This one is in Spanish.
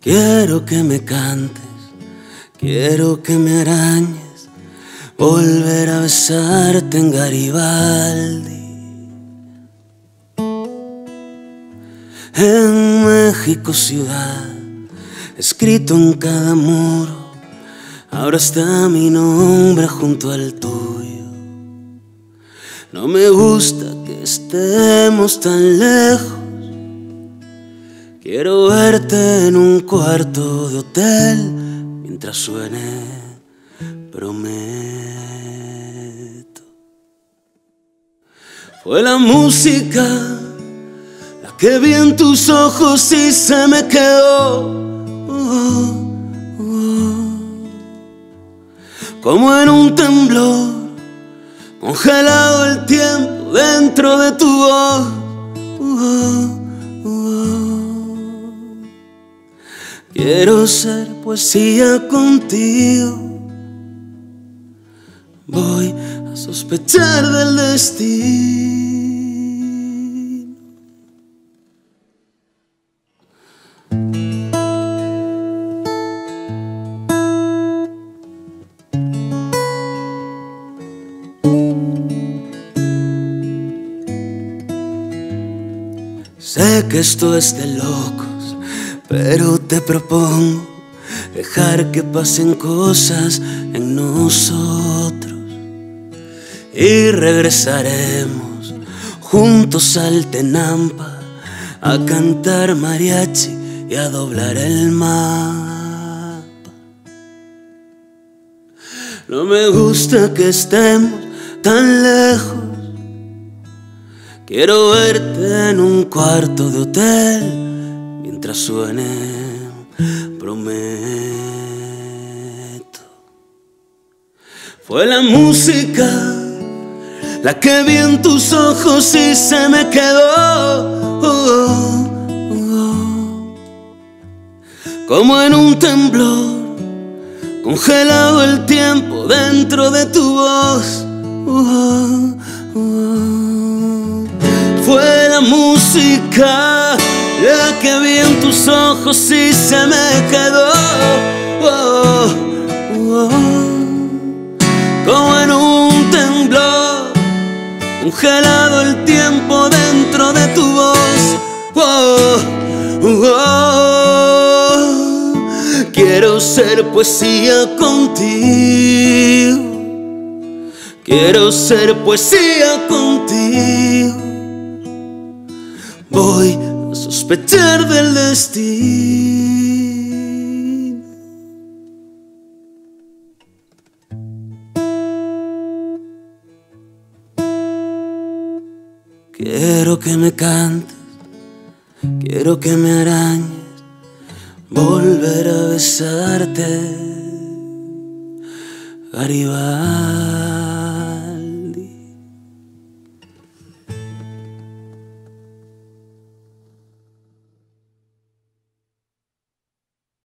Quiero que me cantes, quiero que me arañes, volver a besarte en Garibaldi. En México ciudad, escrito en cada muro, ahora está mi nombre junto al tuyo. No me gusta que estemos tan lejos Quiero verte en un cuarto de hotel mientras suene, prometo. Fue la música la que vi en tus ojos y se me quedó. Como en un temblor, congelado el tiempo dentro de tu voz. Quiero ser poesía contigo. Voy a sospechar del destino. Sé que esto es de loco pero te propongo dejar que pasen cosas en nosotros y regresaremos juntos al Tenampa a cantar mariachi y a doblar el mapa. No me gusta que estemos tan lejos. Quiero verte en un cuarto de hotel mientras suene, prometo. Fue la música la que vi en tus ojos y se me quedó. como en un temblor, congelado el tiempo dentro de tu voz. Fue la música la que vi en tus ojos y se me quedó. Oh, oh, como en un temblor, congelado el tiempo dentro de tu voz. Oh, quiero ser poesía contigo. Quiero ser poesía contigo. Voy sospechar del destino. Quiero que me cantes, quiero que me arañes, volver a besarte, Garibaldi.